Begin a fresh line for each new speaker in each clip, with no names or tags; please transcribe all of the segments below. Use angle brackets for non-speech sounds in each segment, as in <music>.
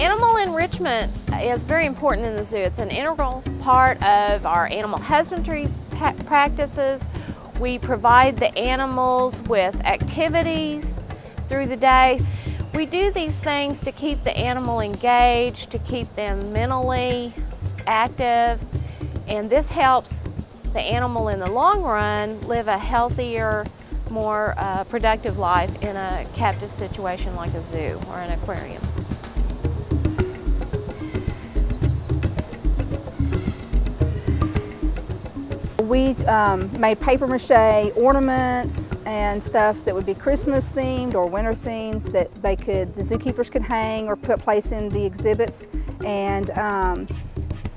Animal enrichment is very important in the zoo. It's an integral part of our animal husbandry practices. We provide the animals with activities through the day. We do these things to keep the animal engaged, to keep them mentally active, and this helps the animal in the long run live a healthier, more uh, productive life in a captive situation like a zoo or an aquarium.
We um, made paper mache ornaments and stuff that would be Christmas themed or winter themes that they could, the zookeepers could hang or put place in the exhibits and um,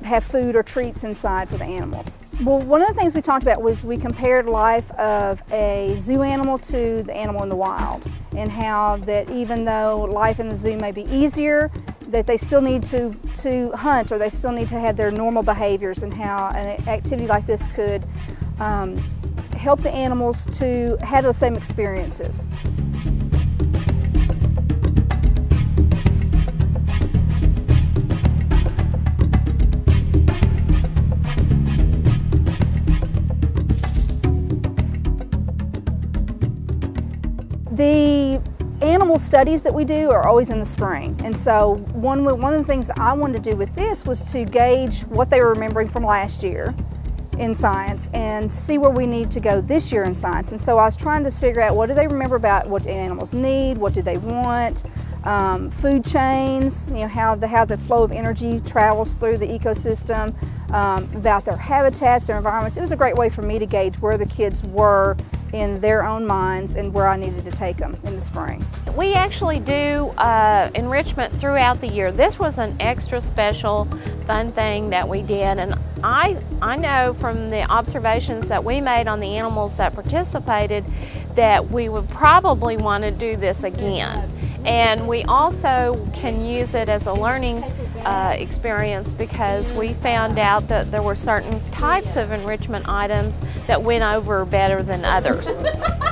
have food or treats inside for the animals. Well, one of the things we talked about was we compared life of a zoo animal to the animal in the wild and how that even though life in the zoo may be easier, that they still need to, to hunt or they still need to have their normal behaviors and how an activity like this could um, help the animals to have those same experiences. The animal studies that we do are always in the spring. And so one, one of the things I wanted to do with this was to gauge what they were remembering from last year in science and see where we need to go this year in science. And so I was trying to figure out what do they remember about what animals need, what do they want, um, food chains, you know, how the, how the flow of energy travels through the ecosystem, um, about their habitats, their environments. It was a great way for me to gauge where the kids were in their own minds and where I needed to take them in the spring.
We actually do uh, enrichment throughout the year. This was an extra special fun thing that we did and I, I know from the observations that we made on the animals that participated that we would probably want to do this again. And we also can use it as a learning uh, experience because we found out that there were certain types of enrichment items that went over better than others. <laughs>